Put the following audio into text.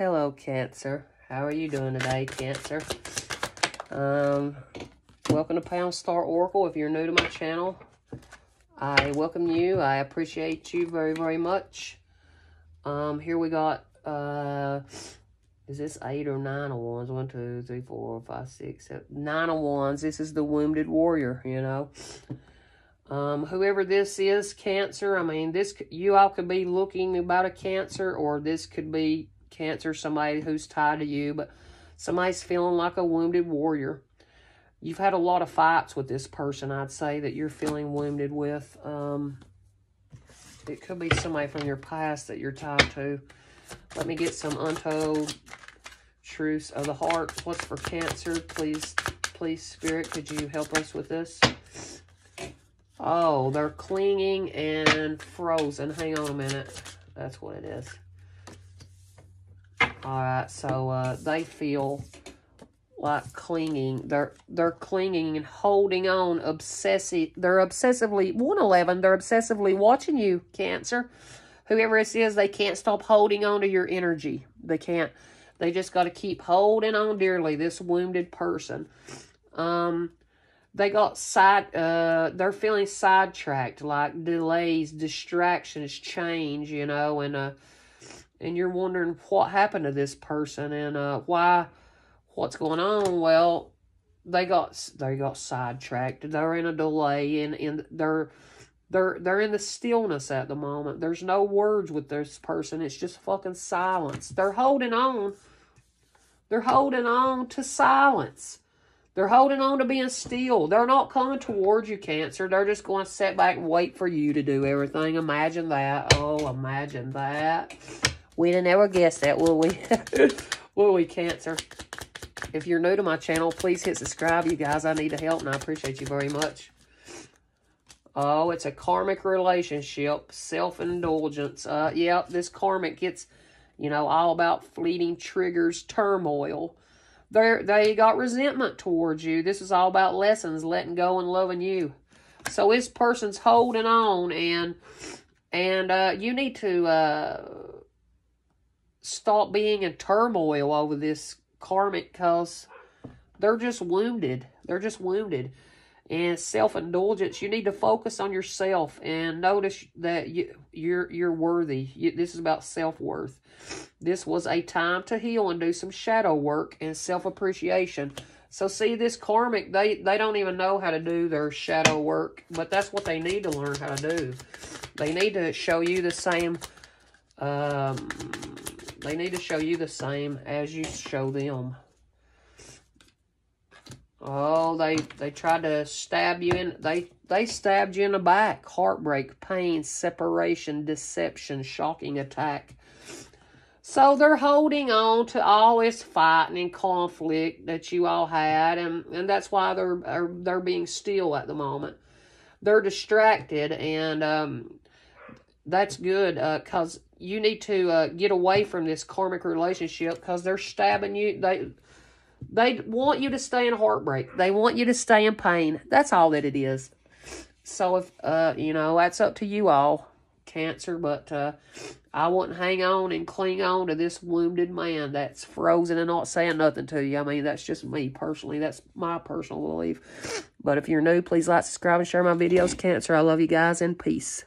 Hello, Cancer. How are you doing today, Cancer? Um, welcome to Pam's Star Oracle. If you're new to my channel, I welcome you. I appreciate you very, very much. Um, here we got, uh, is this eight or nine of wands? One, two, three, four, five, six, seven, nine of wands. This is the wounded warrior, you know. Um, whoever this is, Cancer, I mean, this you all could be looking about a Cancer, or this could be Cancer, somebody who's tied to you, but somebody's feeling like a wounded warrior. You've had a lot of fights with this person, I'd say, that you're feeling wounded with. Um, it could be somebody from your past that you're tied to. Let me get some untold truths of the heart. What's for Cancer? Please, please, Spirit, could you help us with this? Oh, they're clinging and frozen. Hang on a minute. That's what it is. All right, so uh, they feel like clinging. They're they're clinging and holding on, obsessive. They're obsessively 111. They're obsessively watching you, Cancer. Whoever it is, they can't stop holding on to your energy. They can't. They just got to keep holding on dearly. This wounded person. Um, they got side. Uh, they're feeling sidetracked, like delays, distractions, change. You know, and uh and you're wondering what happened to this person and uh, why, what's going on. Well, they got they got sidetracked. They're in a delay and and they're they're they're in the stillness at the moment. There's no words with this person. It's just fucking silence. They're holding on. They're holding on to silence. They're holding on to being still. They're not coming towards you, Cancer. They're just going to sit back and wait for you to do everything. Imagine that. Oh, imagine that. We'd have never guessed that, will we? will we, Cancer? If you're new to my channel, please hit subscribe, you guys. I need the help, and I appreciate you very much. Oh, it's a karmic relationship, self-indulgence. Uh, yep, this karmic gets, you know, all about fleeting triggers, turmoil. They they got resentment towards you. This is all about lessons, letting go and loving you. So this person's holding on, and and uh, you need to uh, stop being in turmoil over this karmic because they're just wounded. They're just wounded. And self-indulgence, you need to focus on yourself and notice that you, you're you're worthy. You, this is about self-worth. This was a time to heal and do some shadow work and self-appreciation. So see, this karmic, they, they don't even know how to do their shadow work, but that's what they need to learn how to do. They need to show you the same um, they need to show you the same as you show them. Oh, they they tried to stab you in. They they stabbed you in the back. Heartbreak, pain, separation, deception, shocking attack. So they're holding on to all this fighting and conflict that you all had, and and that's why they're they're being still at the moment. They're distracted, and um, that's good because uh, you need to uh, get away from this karmic relationship because they're stabbing you. They they want you to stay in heartbreak. They want you to stay in pain. That's all that it is. So if uh you know that's up to you all, Cancer. But uh, I wouldn't hang on and cling on to this wounded man that's frozen and not saying nothing to you. I mean that's just me personally. That's my personal belief. But if you're new, please like, subscribe, and share my videos. Cancer. I love you guys and peace.